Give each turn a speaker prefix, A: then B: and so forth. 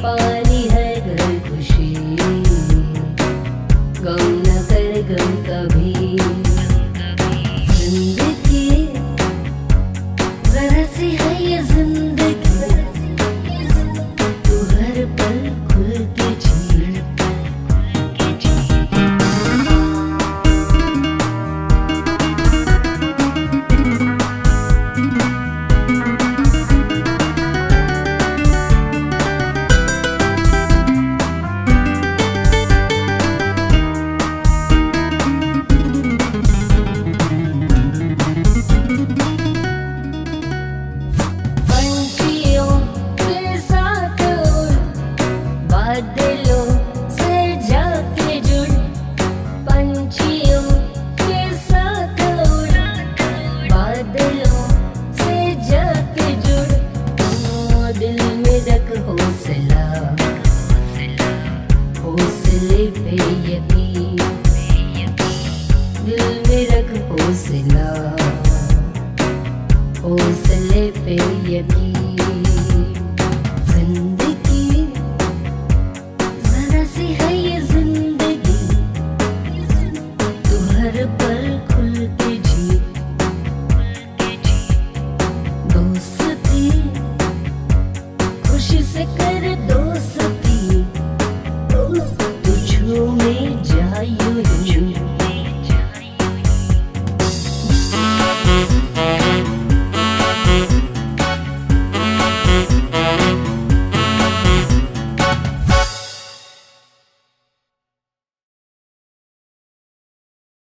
A: fun. दिल में रख हौसला, हौसले पे यकीन। ज़िंदगी जरा सी है ये ज़िंदगी, तू हर पल